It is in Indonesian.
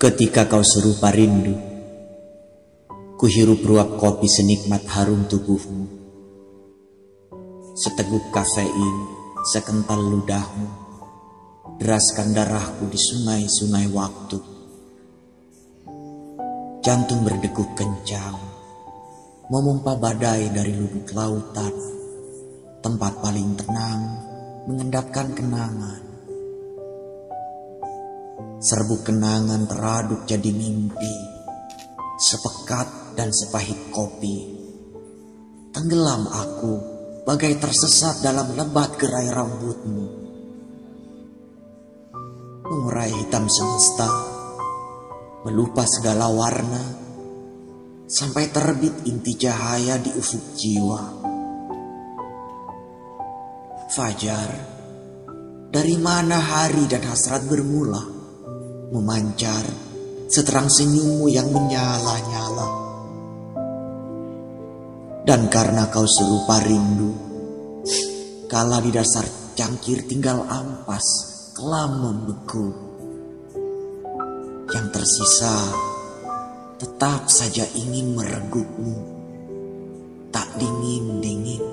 Ketika kau serupa rindu, kuhirup ruap kopi senikmat harum tubuhmu. Seteguk kafein, sekental ludahmu, deraskan darahku di sungai-sungai waktu. Jantung berdegup kencang, memompa badai dari lubuk lautan, tempat paling tenang, mengendapkan kenangan. Serbuk kenangan teraduk jadi mimpi, sepekat dan sepahit kopi. Tenggelam aku, bagai tersesat dalam lebat gerai rambutmu. Mengurai hitam semesta, melupa segala warna, sampai terbit inti cahaya di ufuk jiwa. Fajar, dari mana hari dan hasrat bermula? Memancar seterang senyummu yang menyala-nyala. Dan karena kau serupa rindu, kala di dasar cangkir tinggal ampas, kelam membeku. Yang tersisa tetap saja ingin meregukmu, tak dingin-dingin.